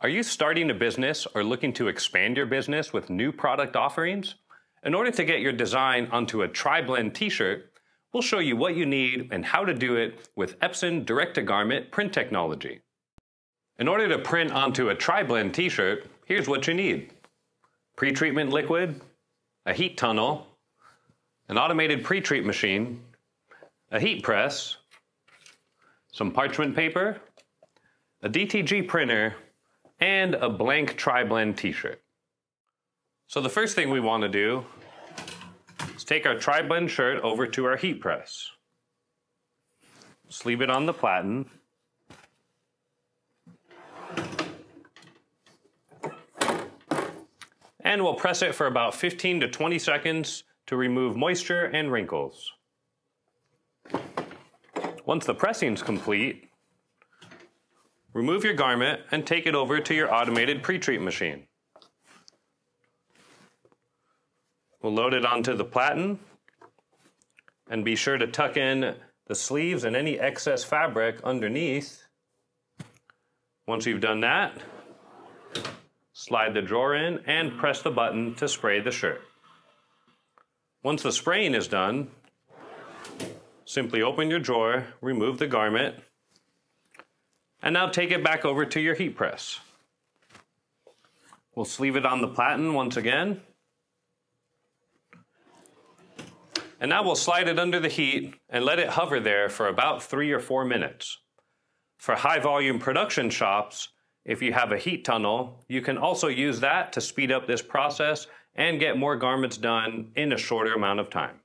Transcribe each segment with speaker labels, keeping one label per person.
Speaker 1: Are you starting a business or looking to expand your business with new product offerings? In order to get your design onto a tri-blend t-shirt, we'll show you what you need and how to do it with Epson direct-to-garment print technology. In order to print onto a tri-blend t-shirt, here's what you need. Pre-treatment liquid, a heat tunnel, an automated pre-treat machine, a heat press, some parchment paper, a DTG printer, and a blank tri-blend t-shirt. So the first thing we want to do is take our tri-blend shirt over to our heat press. Sleeve it on the platen. And we'll press it for about 15 to 20 seconds to remove moisture and wrinkles. Once the pressing is complete, Remove your garment and take it over to your automated pre-treat machine. We'll load it onto the platen and be sure to tuck in the sleeves and any excess fabric underneath. Once you've done that, slide the drawer in and press the button to spray the shirt. Once the spraying is done, simply open your drawer, remove the garment, and now take it back over to your heat press. We'll sleeve it on the platen once again. And now we'll slide it under the heat and let it hover there for about three or four minutes. For high volume production shops, if you have a heat tunnel, you can also use that to speed up this process and get more garments done in a shorter amount of time.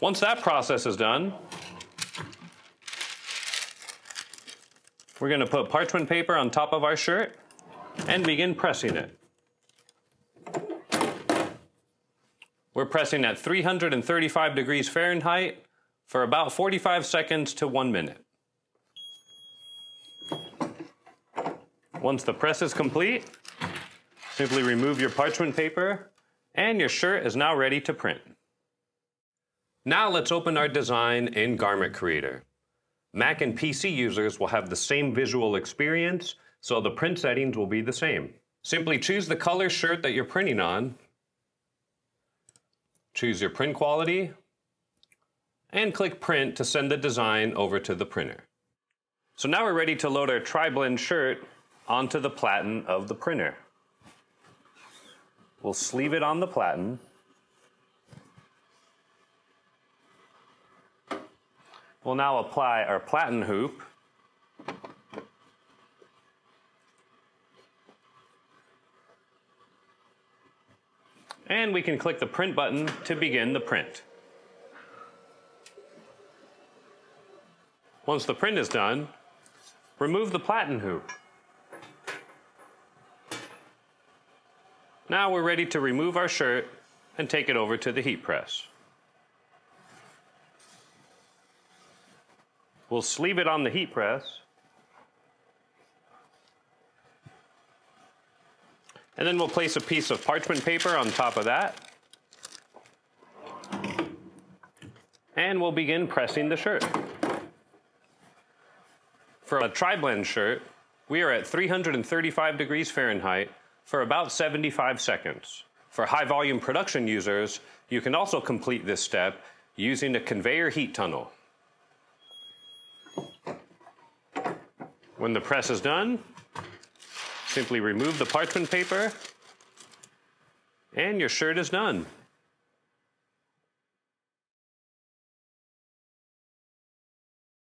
Speaker 1: Once that process is done, We're going to put parchment paper on top of our shirt and begin pressing it. We're pressing at 335 degrees Fahrenheit for about 45 seconds to one minute. Once the press is complete, simply remove your parchment paper and your shirt is now ready to print. Now let's open our design in Garment Creator. Mac and PC users will have the same visual experience, so the print settings will be the same. Simply choose the color shirt that you're printing on, choose your print quality, and click print to send the design over to the printer. So now we're ready to load our tri-blend shirt onto the platen of the printer. We'll sleeve it on the platen. We'll now apply our platen hoop. And we can click the print button to begin the print. Once the print is done, remove the platen hoop. Now we're ready to remove our shirt and take it over to the heat press. We'll sleeve it on the heat press. And then we'll place a piece of parchment paper on top of that. And we'll begin pressing the shirt. For a tri-blend shirt, we are at 335 degrees Fahrenheit for about 75 seconds. For high volume production users, you can also complete this step using a conveyor heat tunnel. When the press is done, simply remove the parchment paper and your shirt is done.